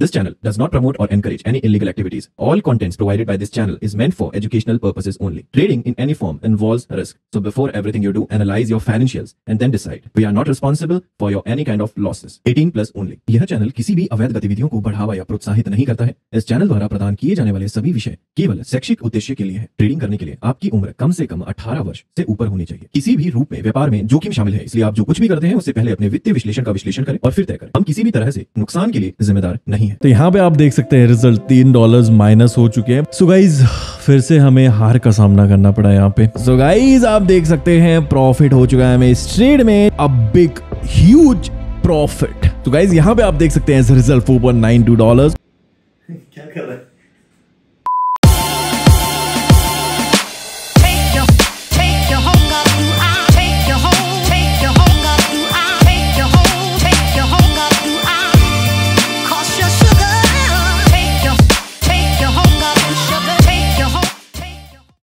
This channel does not promote or encourage any illegal activities. All contents provided by this channel is meant for educational purposes only. Trading in any form involves risk. So before everything you do, analyze your financials and then decide. We are not responsible for your any kind of losses. 18 plus only. यह channel किसी भी अवैध गतिविधियों को बढ़ावा या प्रोत्साहित नहीं करता है इस चैनल द्वारा प्रदान किए जाने वाले सभी विषय केवल शैक्षिक उद्देश्य के लिए है ट्रेडिंग करने के लिए आपकी उम्र कम से कम 18 वर्ष से ऊपर होनी चाहिए किसी भी रूप में व्यापार में जोखिम शामिल है इसलिए आप जो कुछ भी करते हैं उससे पहले अपने वित्तीय विश्लेषण का विश्लेषण करें और फिर तय करें हम किसी भी तरह से नुकसान के लिए जिम्मेदार नहीं है तो यहाँ पे आप देख सकते हैं रिज़ल्ट तीन डॉलर माइनस हो चुके हैं। सो गाइज़ फिर से हमें हार का सामना करना पड़ा यहाँ पे। सो गाइज़ आप देख सकते हैं प्रॉफिट हो चुका है हमें इस ट्रेड में। अब बिग ह्यूज प्रॉफिट तो गाइज़ यहाँ पे आप देख सकते हैं result four point nine two dollar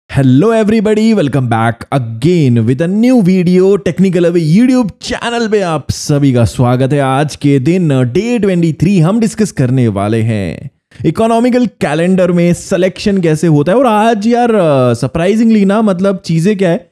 hello everybody welcome back again with a new video technical away YouTube channel पे आप सभी का स्वागत है। आज के दिन डे 23 हम डिस्कस करने वाले हैं। इकोनॉमिकल कैलेंडर में सिलेक्शन कैसे होता है? और आज यार सरप्राइजिंगली ना मतलब चीज़ें क्या है?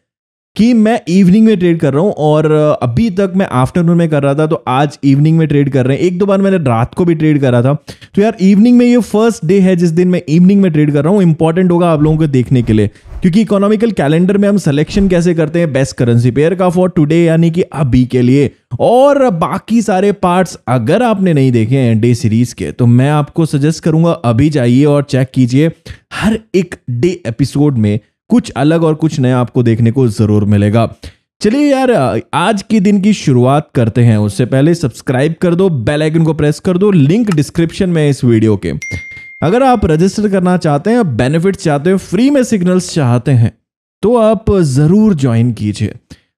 कि मैं इवनिंग में ट्रेड कर रहा हूँ और अभी तक मैं आफ्टरनून में कर रहा था तो आज इवनिंग में ट्रेड कर रहे हैं। एक दो बार मैंने रात को भी ट्रेड करा था। तो यार इवनिंग में ये फ़र्स्ट डे है जिस दिन मैं इवनिंग में ट्रेड कर रहा हूँ इंपॉर्टेंट होगा आप लोगों को देखने के लिए। क्योंकि इकोनॉमिकल कैलेंडर में हम सिलेक्शन कैसे करते हैं बेस्ट करेंसी पेयर का फॉर टुडे यानी कि अभी के लिए। और बाकी सारे पार्ट्स अगर आपने नहीं देखे हैं डे सीरीज़ के तो मैं आपको सजेस्ट करूँगा, अभी जाइए और चेक कीजिए। हर एक डे एपिसोड में कुछ अलग और कुछ नया आपको देखने को ज़रूर मिलेगा। चलिए यार, आज के दिन की शुरुआत करते हैं। उससे पहले सब्सक्राइब कर दो, बेल आइकन को प्रेस कर दो, लिंक डिस्क्रिप्शन में इस वीडियो के। अगर आप रजिस्टर करना चाहते हैं, बेनिफिट्स चाहते हैं, फ्री में सिग्नल्स चाहते हैं तो आप ज़रूर ज्वाइन कीजिए।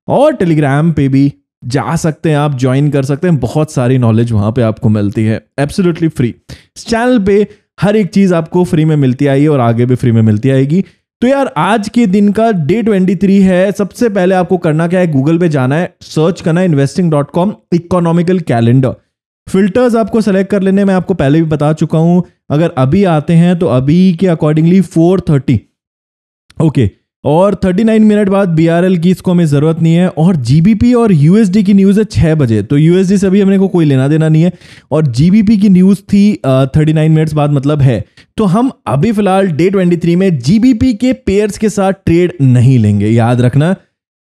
और टेलीग्राम पे भी जा सकते हैं, आप ज्वाइन कर सकते हैं। बहुत सारी नॉलेज वहाँ पे आपको मिलती है एब्सोल्युटली फ्री चैनल पे हर एक चीज़ आपको फ्री में मिलती आई और आगे भी फ्री में मिलती आएगी। तो यार, आज के दिन का डे 23 है। सबसे पहले आपको करना क्या है? गूगल पे जाना है सर्च करना है investing dot com economical calendar filters आपको सेलेक्ट कर लेने मैं आपको पहले भी बता चुका हूँ। अगर अभी आते हैं तो अभी के अकॉर्डिंगली 430 ओके और 39 मिनट बाद बी आर एल की इसको हमें ज़रूरत नहीं है और जीबीपी और यूएसडी की न्यूज़ है छह बजे। तो यूएसडी से अभी हमने को कोई लेना देना नहीं है और जीबीपी की न्यूज़ थी थर्टी नाइन मिनट्स बाद मतलब है। तो हम अभी फ़िलहाल डे 23 में जीबीपी के पेयर्स के साथ ट्रेड नहीं लेंगे। याद रखना,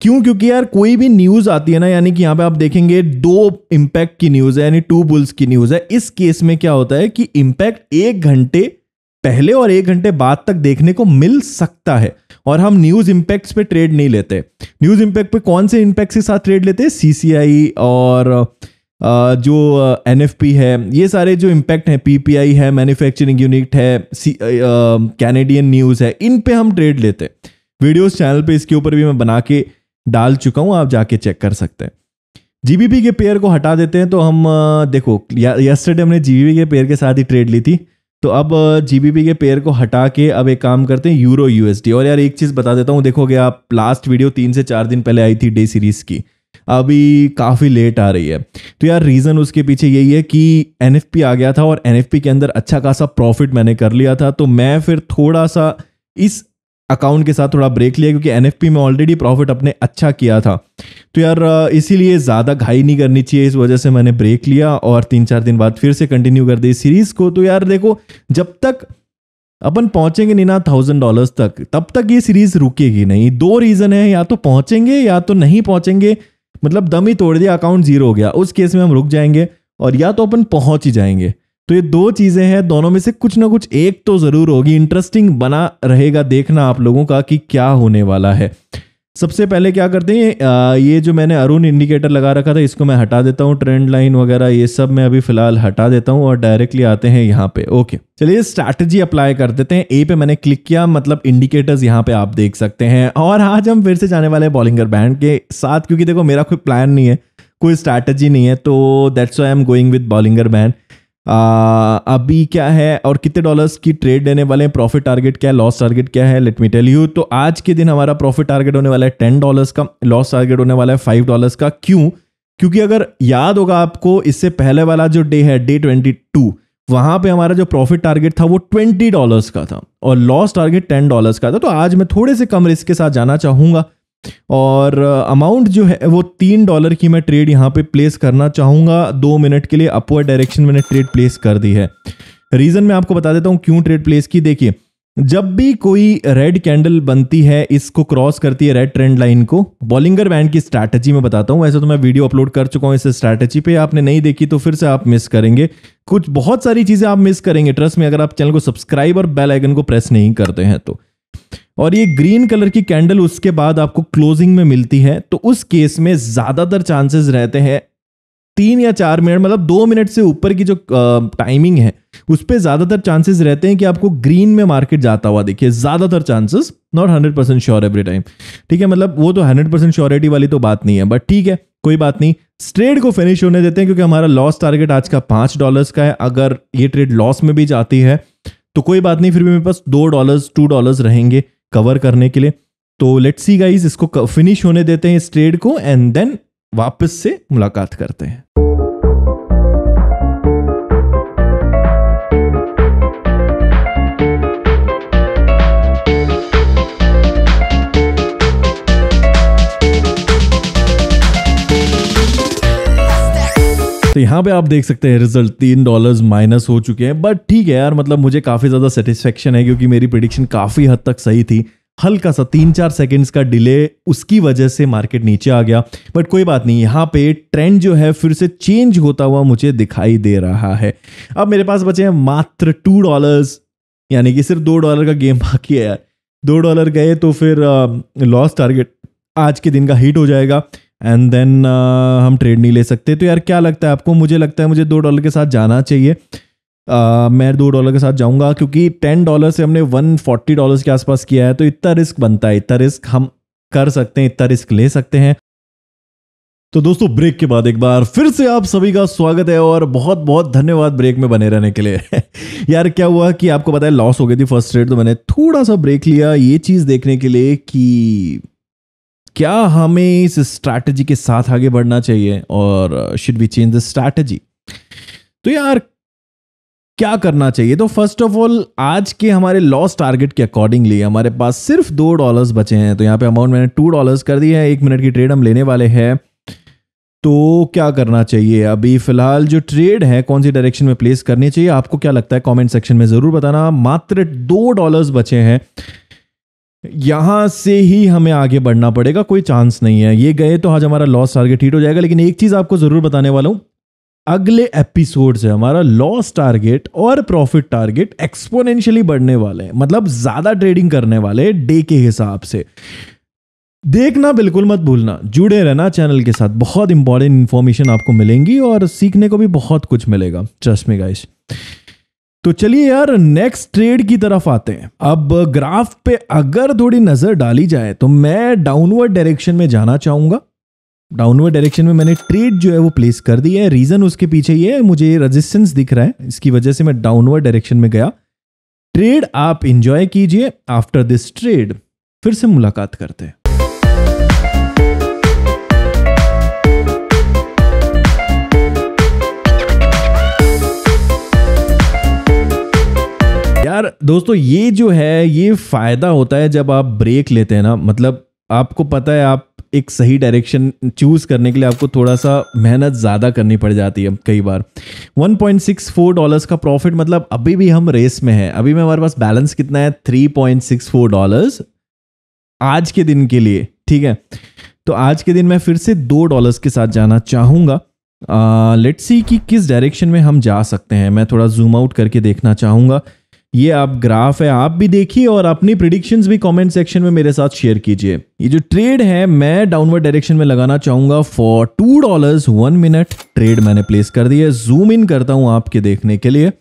क्यों? क्योंकि यार कोई भी न्यूज़ आती है ना, यानी कि यहाँ पे आप देखेंगे दो इंपैक्ट की न्यूज़ है, यानी टू बुल्स की न्यूज़ है। इस केस में क्या होता है कि इंपैक्ट एक घंटे पहले और एक घंटे बाद तक देखने को मिल सकता है। और हम न्यूज़ इंपैक्ट्स पे ट्रेड नहीं लेते। न्यूज़ इंपैक्ट पे कौन से इंपैक्ट के साथ ट्रेड लेते हैं? सीसीआई और जो एनएफपी है। ये सारे जो इम्पैक्ट हैं पीपीआई है मैन्युफैक्चरिंग यूनिट है कैनेडियन न्यूज़ है, इन पे हम ट्रेड लेते हैं। वीडियोस चैनल पे इसके ऊपर भी मैं बना के डाल चुका हूँ, आप जाके चेक कर सकते हैं। जीबीपी के पेयर को हटा देते हैं तो हम देखो यस्टरडे हमने जीबीपी के पेयर के साथ ही ट्रेड ली थी। तो अब जीबीपी के पेयर को हटा के अब एक काम करते हैं यूरो यूएसडी और यार एक चीज़ बता देता हूँ, देखोगे आप लास्ट वीडियो तीन से चार दिन पहले आई थी डे सीरीज़ की, अभी काफ़ी लेट आ रही है। तो यार रीज़न उसके पीछे यही है कि एनएफपी आ गया था और एनएफपी के अंदर अच्छा खासा प्रॉफिट मैंने कर लिया था तो मैं फिर थोड़ा सा इस अकाउंट के साथ थोड़ा ब्रेक लिया क्योंकि एनएफपी में ऑलरेडी प्रॉफिट अपने अच्छा किया था। तो यार इसीलिए ज़्यादा घाई नहीं करनी चाहिए, इस वजह से मैंने ब्रेक लिया और तीन चार दिन बाद फिर से कंटिन्यू कर दी सीरीज़ को। तो यार, देखो, जब तक अपन पहुँचेंगे नहीं ना थाउज़ेंड डॉलर्स तक, तब तक ये सीरीज़ रुकेगी नहीं। दो रीज़न है, या तो पहुँचेंगे या तो नहीं पहुँचेंगे। मतलब दम ही तोड़ दिया अकाउंट ज़ीरो हो गया। उस केस में हम रुक जाएँगे और या तो अपन पहुँच ही जाएँगे। तो ये दो चीज़ें हैं, दोनों में से कुछ ना कुछ एक तो ज़रूर होगी। इंटरेस्टिंग बना रहेगा देखना आप लोगों का कि क्या होने वाला है। सबसे पहले क्या करते हैं ये जो मैंने अरुण इंडिकेटर लगा रखा था, इसको मैं हटा देता हूँ ट्रेंड लाइन वगैरह, ये सब मैं अभी फ़िलहाल हटा देता हूँ और डायरेक्टली आते हैं यहाँ पे। ओके चलिए स्ट्रैटेजी अप्लाई कर देते हैं। ए पे मैंने क्लिक किया मतलब इंडिकेटर्स यहाँ पे आप देख सकते हैं। और आज हम फिर से जाने वाले बॉलिंगर बैंड के साथ, क्योंकि देखो मेरा कोई प्लान नहीं है, कोई स्ट्रैटेजी नहीं है तो that's I am going with Bollinger band आ, अभी क्या है और कितने डॉलर्स की ट्रेड देने वाले हैं? प्रॉफिट टारगेट क्या है? लॉस टारगेट क्या है? लेट मी टेल यू तो आज के दिन हमारा प्रॉफिट टारगेट होने वाला है टेन डॉलर्स का लॉस टारगेट होने वाला है फाइव डॉलर्स का. क्यों? क्योंकि अगर याद होगा आपको इससे पहले वाला जो डे है डे ट्वेंटी टू वहाँ पे हमारा जो प्रॉफिट टारगेट था वो ट्वेंटी डॉलर्स का था और लॉस टारगेट टेन डॉलर्स का था. तो आज मैं थोड़े से कम रिस्क के साथ जाना चाहूँगा। और अमाउंट जो है, वो तीन डॉलर की मैं ट्रेड यहाँ पे प्लेस करना चाहूँगा। दो मिनट के लिए अपवर्ड डायरेक्शन मैंने ट्रेड प्लेस कर दी है। रीजन मैं आपको बता देता हूँ क्यों ट्रेड प्लेस की। देखिए, जब भी कोई रेड कैंडल बनती है, इसको क्रॉस करती है रेड ट्रेंड लाइन को बॉलिंगर बैंड की स्ट्रैटेजी में बताता हूँ। वैसे तो मैं वीडियो अपलोड कर चुका हूँ इस स्ट्रैटेजी पे। आपने नहीं देखी तो फिर से आप मिस करेंगे। कुछ बहुत सारी चीज़ें आप मिस करेंगे। ट्रस्ट में अगर आप चैनल को सब्सक्राइब और बेल आइकन को प्रेस नहीं करते हैं तो। और ये ग्रीन कलर की कैंडल उसके बाद आपको क्लोजिंग में मिलती है तो उस केस में ज़्यादातर चांसेस रहते हैं तीन या चार मिनट मतलब दो मिनट से ऊपर की जो टाइमिंग है, उस पर ज़्यादातर चांसेस रहते हैं कि आपको ग्रीन में मार्केट जाता हुआ देखिए ज़्यादातर chances not hundred percent sure every time ठीक है मतलब वो तो हंड्रेड परसेंट श्योरिटी वाली तो बात नहीं है बट ठीक है, कोई बात नहीं। ट्रेड को फिनिश होने देते हैं, क्योंकि हमारा लॉस टारगेट आज का पाँच डॉलर्स का है। अगर ये ट्रेड लॉस में भी जाती है तो कोई बात नहीं, फिर भी मेरे पास दो डॉलर्स टू डॉलर्स रहेंगे। कवर करने के लिए। तो लेट सी गाइज़ इसको फिनिश होने देते हैं इस ट्रेड को एंड देन वापस से मुलाकात करते हैं। तो यहाँ पे आप देख सकते हैं रिज़ल्ट तीन डॉलर्स माइनस हो चुके हैं। बट ठीक है यार मतलब मुझे काफ़ी ज़्यादा सेटिस्फेक्शन है क्योंकि मेरी प्रिडिक्शन काफ़ी हद तक सही थी। हल्का सा तीन चार सेकंड्स का डिले उसकी वजह से मार्केट नीचे आ गया। बट कोई बात नहीं, यहाँ पे ट्रेंड जो है फिर से चेंज होता हुआ मुझे दिखाई दे रहा है। अब मेरे पास बचे हैं मात्र टू डॉलर्स यानी कि सिर्फ़ दो डॉलर का गेम बाकी है यार। दो डॉलर गए तो फिर लॉस टारगेट आज के दिन का हिट हो जाएगा। एंड देन uh, हम ट्रेड नहीं ले सकते। तो यार क्या लगता है आपको? मुझे लगता है मुझे दो डॉलर के साथ जाना चाहिए। Uh, मैं दो डॉलर के साथ जाऊँगा क्योंकि टेन डॉलर से हमने वन फोर्टी डॉलर के आसपास किया है तो इतना रिस्क बनता है। इतना रिस्क हम कर सकते हैं इतना रिस्क ले सकते हैं। तो दोस्तों ब्रेक के बाद एक बार फिर से आप सभी का स्वागत है और बहुत बहुत धन्यवाद ब्रेक में बने रहने के लिए। यार क्या हुआ कि आपको पता है लॉस हो गई थी फ़र्स्ट ट्रेड तो मैंने थोड़ा सा ब्रेक लिया। ये चीज़ देखने के लिए कि क्या हमें इस स्ट्रैटेजी के साथ आगे बढ़ना चाहिए? और should be change the strategy तो यार, क्या करना चाहिए? तो फ़र्स्ट ऑफ़ ऑल आज के हमारे लॉस टारगेट के अकॉर्डिंगली हमारे पास सिर्फ़ दो डॉलर्स बचे हैं। तो यहाँ पे अमाउंट मैंने टू डॉलर्स कर दिया है, एक मिनट की ट्रेड हम लेने वाले हैं। तो क्या करना चाहिए? अभी फ़िलहाल जो ट्रेड है, कौन सी डायरेक्शन में प्लेस करनी चाहिए? आपको क्या लगता है? कमेंट सेक्शन में ज़रूर बताना। मात्र दो डॉलर्स बचे हैं। यहाँ से ही हमें आगे बढ़ना पड़ेगा, कोई चांस नहीं है। ये गए तो आज हमारा लॉस टारगेट हिट हो जाएगा, लेकिन एक चीज़ आपको ज़रूर बताने वाला हूँ, अगले एपिसोड से हमारा लॉस टारगेट और प्रॉफिट टारगेट एक्सपोनेंशियली बढ़ने वाले हैं मतलब ज़्यादा ट्रेडिंग करने वाले डे के हिसाब से। देखना बिल्कुल मत भूलना, जुड़े रहना चैनल के साथ, बहुत इंपॉर्टेंट इंफॉर्मेशन आपको मिलेंगी और सीखने को भी बहुत कुछ मिलेगा। ट्रस्ट में गाइस तो चलिए यार नेक्स्ट ट्रेड की तरफ़ आते हैं। अब ग्राफ पे अगर थोड़ी नज़र डाली जाए तो मैं डाउनवर्ड डायरेक्शन में जाना चाहूँगा। डाउनवर्ड डायरेक्शन में मैंने ट्रेड जो है वो प्लेस कर दी है। रीजन उसके पीछे ये है, मुझे रेजिस्टेंस दिख रहा है। इसकी वजह से मैं डाउनवर्ड डायरेक्शन में गया। ट्रेड आप इंजॉय कीजिए आफ्टर दिस ट्रेड फिर से मुलाकात करते हैं। यार, दोस्तों, ये जो है, ये फ़ायदा होता है जब आप ब्रेक लेते हैं ना। मतलब आपको पता है, आप एक सही डायरेक्शन चूज़ करने के लिए आपको थोड़ा सा मेहनत ज़्यादा करनी पड़ जाती है कई बार। 1.64 डॉलर्स का प्रॉफिट मतलब अभी भी हम रेस में हैं। अभी में हमारे पास बैलेंस कितना है? 3.64 डॉलर्स आज के दिन के लिए, ठीक है? तो आज के दिन मैं फिर से दो डॉलर्स के साथ जाना चाहूँगा। लेट्स सी कि किस डायरेक्शन में हम जा सकते हैं। मैं थोड़ा जूम आउट करके देखना चाहूँगा। ये आप ग्राफ है, आप भी देखिए और अपनी प्रिडिक्शन भी कॉमेंट सेक्शन में मेरे साथ शेयर कीजिए। ये जो ट्रेड है, मैं डाउनवर्ड डायरेक्शन में लगाना चाहूँगा for two dollar one minute trade मैंने प्लेस कर दिया जूम इन करता हूँ आपके देखने के लिए।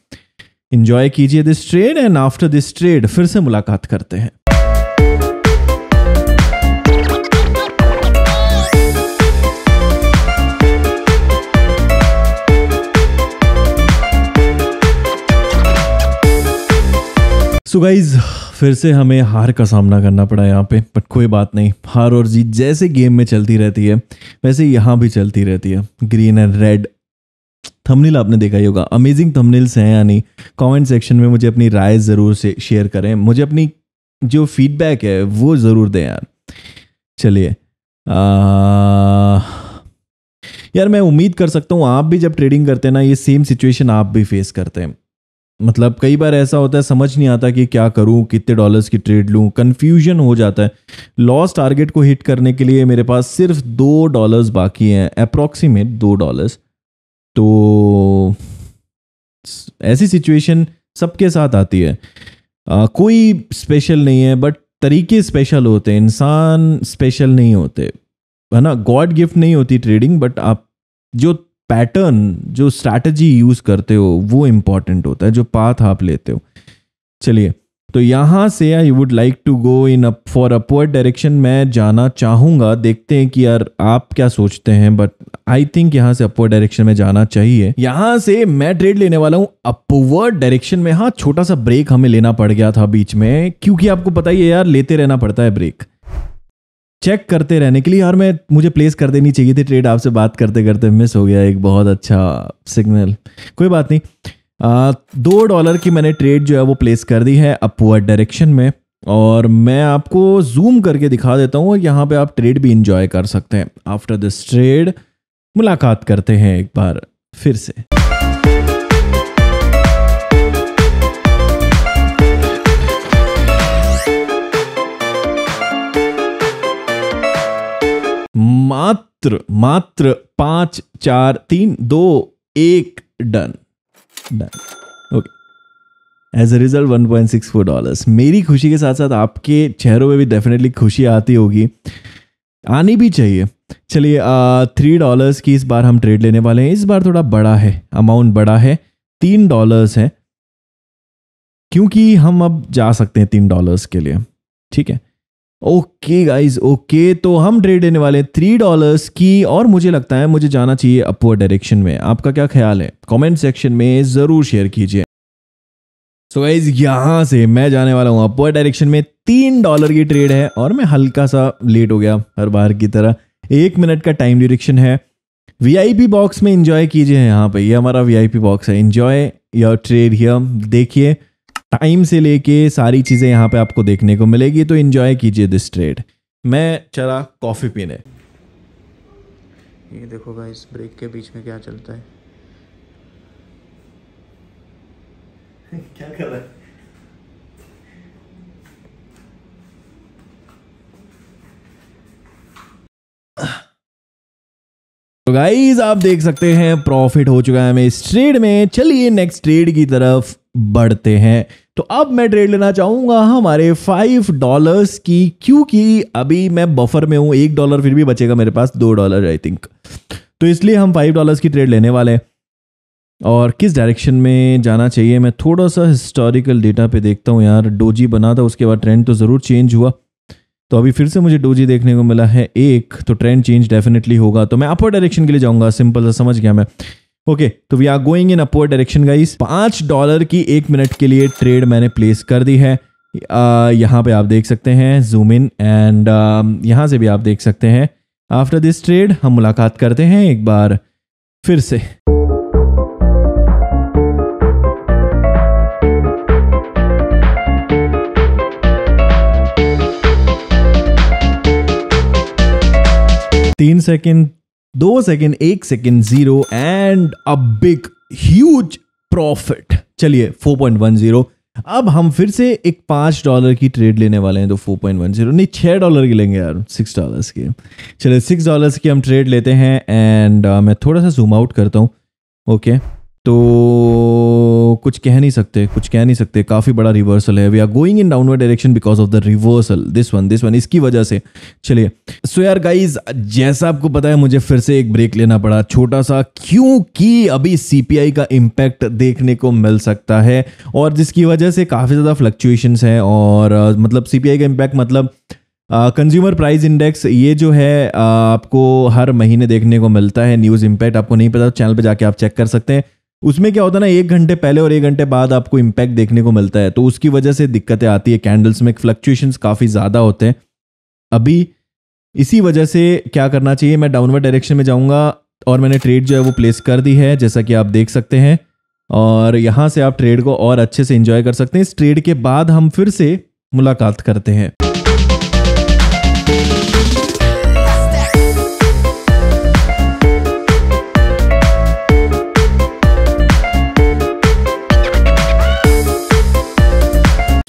इंजॉय कीजिए this trade and after this trade फिर से मुलाकात करते हैं। सो गाइज़ फिर से हमें हार का सामना करना पड़ा यहाँ पे बट कोई बात नहीं। हार और जीत जैसे गेम में चलती रहती है, वैसे यहाँ भी चलती रहती है। ग्रीन एंड रेड थंबनेल आपने देखा ही होगा। अमेजिंग थंबनेल्स हैं या नहीं? कमेंट सेक्शन में मुझे अपनी राय ज़रूर से शेयर करें। मुझे अपनी जो फीडबैक है, वो ज़रूर दें यार। चलिए। यार मैं उम्मीद कर सकता हूँ आप भी जब ट्रेडिंग करते हैं ना, ये सेम सिचुएशन आप भी फेस करते हैं। मतलब कई बार ऐसा होता है समझ नहीं आता कि क्या करूँ कितने डॉलर्स की ट्रेड लूँ कंफ्यूजन हो जाता है। लॉस टारगेट को हिट करने के लिए मेरे पास सिर्फ़ दो डॉलर्स बाकी हैं अप्रॉक्सीमेट दो डॉलर्स तो ऐसी सिचुएशन सबके साथ आती है। आ, कोई स्पेशल नहीं है बट तरीके स्पेशल होते हैं इंसान स्पेशल नहीं होते। है ना? गॉड गिफ्ट नहीं होती ट्रेडिंग बट आप जो पैटर्न जो स्ट्रैटेजी यूज़ करते हो, वो इंपॉर्टेंट होता है, जो पाथ आप लेते हो। चलिए तो यहाँ से I would like to go in for upward direction मैं जाना चाहूँगा, देखते हैं कि यार आप क्या सोचते हैं बट आई थिंक यहाँ से अपवर्ड डायरेक्शन में जाना चाहिए। यहाँ से मैं ट्रेड लेने वाला हूँ अपवर्ड डायरेक्शन में हाँ छोटा सा ब्रेक हमें लेना पड़ गया था बीच में, क्योंकि आपको पता ही है यार, लेते रहना पड़ता है ब्रेक चेक करते रहने के लिए यार मैं मुझे प्लेस कर देनी चाहिए थी ट्रेड आपसे बात करते करते मिस हो गया एक बहुत अच्छा सिग्नल कोई बात नहीं। आ, दो डॉलर की मैंने ट्रेड जो है वो प्लेस कर दी है अपवर्ड डायरेक्शन में और मैं आपको जूम करके दिखा देता हूँ यहाँ पे आप ट्रेड भी इंजॉय कर सकते हैं। आफ्टर दिस ट्रेड मुलाकात करते हैं एक बार फिर से। मात्र मात्र पाँच, चार, तीन, दो, एक, done. Done. Okay as a result one point six four dollars मेरी खुशी के साथ साथ आपके चेहरों में भी डेफिनेटली खुशी आती होगी। आनी भी चाहिए। चलिए थ्री डॉलर्स की इस बार हम ट्रेड लेने वाले हैं। इस बार थोड़ा बड़ा है। अमाउंट बड़ा है। तीन डॉलर्स है। क्योंकि हम अब जा सकते हैं तीन डॉलर्स के लिए। ठीक है? ओके गाइज़ ओके तो हम ट्रेड देने वाले हैं थ्री डॉलर्स की, और मुझे लगता है, मुझे जाना चाहिए अपवर्ड डायरेक्शन में। आपका क्या ख्याल है? कमेंट सेक्शन में ज़रूर शेयर कीजिए। सो गाइज़ यहाँ से मैं जाने वाला हूँ अपवर्ड डायरेक्शन में। तीन डॉलर की ट्रेड है, और मैं हल्का सा लेट हो गया हर बार की तरह। एक मिनट का टाइम ड्यूरेक्शन है। वीआईपी बॉक्स में इंजॉय कीजिए यहाँ पे। ये हमारा वीआईपी बॉक्स है। इंजॉय योर ट्रेड हियर देखिए टाइम से लेके सारी चीज़ें यहाँ पे आपको देखने को मिलेगी तो इंजॉय कीजिए दिस ट्रेड मैं चला कॉफ़ी पीने। ये देखो गाइस ब्रेक के बीच में क्या चलता है। क्या कर रहा है? तो गाइज़ आप देख सकते हैं प्रॉफिट हो चुका है हमें इस ट्रेड में। चलिए नेक्स्ट ट्रेड की तरफ़ बढ़ते हैं। तो अब मैं ट्रेड लेना चाहूँगा हमारे फाइव डॉलर्स की, क्योंकि अभी मैं बफर में हूँ, एक डॉलर फिर भी बचेगा मेरे पास, दो डॉलर आई थिंक तो इसलिए हम फाइव डॉलर्स की ट्रेड लेने वाले हैं। और किस डायरेक्शन में जाना चाहिए, मैं थोड़ा सा हिस्टोरिकल डेटा पे देखता हूँ यार। डोजी बना था, उसके बाद ट्रेंड तो ज़रूर चेंज हुआ। तो अभी फिर से मुझे डोजी देखने को मिला है एक तो ट्रेंड चेंज डेफिनेटली होगा तो मैं अपर डायरेक्शन के लिए जाऊँगा सिंपल सा समझ गया मैं। ओके तो we are going in upper direction guys पाँच डॉलर की एक मिनट के लिए ट्रेड मैंने प्लेस कर दी है। आ, यहाँ पे आप देख सकते हैं जूम इन एंड यहाँ से भी आप देख सकते हैं। आफ्टर दिस ट्रेड हम मुलाकात करते हैं एक बार फिर से। तीन सेकेंड दो सेकेंड एक second zero and a big huge profit चलिए 4.10 अब हम फिर से एक पाँच डॉलर की ट्रेड लेने वाले हैं तो 4.10 नहीं छह डॉलर की लेंगे यार सिक्स डॉलर्स की। चलिए सिक्स डॉलर्स की हम ट्रेड लेते हैं एंड uh, मैं थोड़ा सा जूम आउट करता हूँ ओके okay. तो कुछ कह नहीं सकते कुछ कह नहीं सकते। काफ़ी बड़ा रिवर्सल है। We are going in downward direction because of the reversal this one this one इसकी वजह से। चलिए। सो यार गाइज़ जैसा आपको पता है मुझे फिर से एक ब्रेक लेना पड़ा। छोटा सा क्योंकि अभी सीपीआई का इम्पैक्ट देखने को मिल सकता है और जिसकी वजह से काफ़ी ज़्यादा फ्लक्चुएशंस हैं और uh, मतलब सीपीआई का इम्पैक्ट मतलब कंज्यूमर प्राइस इंडेक्स ये जो है आपको हर महीने देखने को मिलता है। न्यूज़ इम्पैक्ट आपको नहीं पता चैनल पे जाके आप चेक कर सकते हैं। उसमें क्या होता है ना, एक घंटे पहले और एक घंटे बाद आपको इम्पैक्ट देखने को मिलता है तो उसकी वजह से दिक्कतें आती है। कैंडल्स में फ्लक्चुएशंस काफ़ी ज़्यादा होते हैं। अभी इसी वजह से क्या करना चाहिए, मैं डाउनवर्ड डायरेक्शन में जाऊँगा और मैंने ट्रेड जो है वो प्लेस कर दी है, जैसा कि आप देख सकते हैं। और यहाँ से आप ट्रेड को और अच्छे से एंजॉय कर सकते हैं। इस ट्रेड के बाद हम फिर से मुलाकात करते हैं।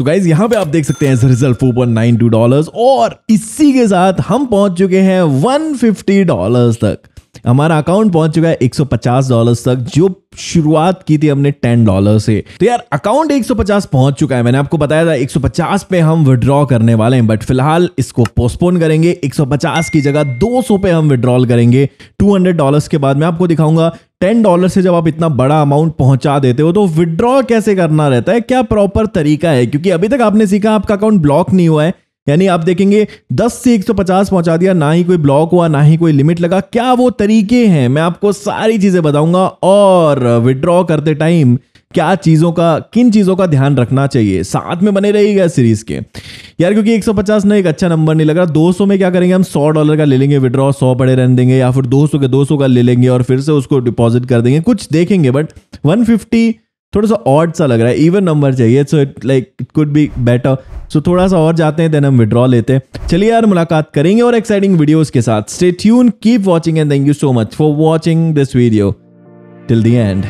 गाइज़ यहाँ पे आप देख सकते हैं result four point nine two dollar और इसी के साथ हम पहुँच चुके हैं वन फिफ्टी डॉलर तक। हमारा अकाउंट पहुँच चुका है 150 डॉलर्स तक, जो शुरुआत की थी हमने 10 डॉलर से। तो यार, अकाउंट 150 पहुँच चुका है। मैंने आपको बताया था 150 पे हम विड्रॉ करने वाले हैं बट फ़िलहाल इसको पोस्टपोन करेंगे। 150 की जगह 200 पे हम विड्रॉल करेंगे। 200 डॉलर्स के बाद मैं आपको दिखाऊँगा 10 डॉलर से जब आप इतना बड़ा अमाउंट पहुँचा देते हो तो विड्रॉ कैसे करना रहता है? क्या प्रॉपर तरीका है? क्योंकि अभी तक आपने सीखा, आपका अकाउंट ब्लॉक नहीं हुआ है। यानी आप देखेंगे 10 से 150 पहुँचा दिया, ना ही कोई ब्लॉक हुआ, ना ही कोई लिमिट लगा। क्या वो तरीके हैं? मैं आपको सारी चीज़ें बताऊँगा और विड्रॉ करते टाइम क्या चीज़ों का, किन चीज़ों का ध्यान रखना चाहिए? साथ में बने रहिएगा सीरीज़ के। यार, क्योंकि 150 ना एक अच्छा नंबर नहीं लग रहा। 200 में क्या करेंगे हम? 100 डॉलर का ले लेंगे विड्रॉ 100 पड़े रहने देंगे, या फिर 200 के 200 का ले लेंगे और फिर से उसको डिपॉजिट कर देंगे। कुछ देखेंगे बट 150 थोड़ा सा ऑड सा लग रहा है इवन नंबर चाहिए so it like it could be better so थोड़ा सा और जाते हैं देन हम विड्रॉ लेते हैं। चलिए यार, मुलाकात करेंगे और एक्साइटिंग वीडियोस के साथ। Stay tune keep watching and thank you so much for watching this video till the end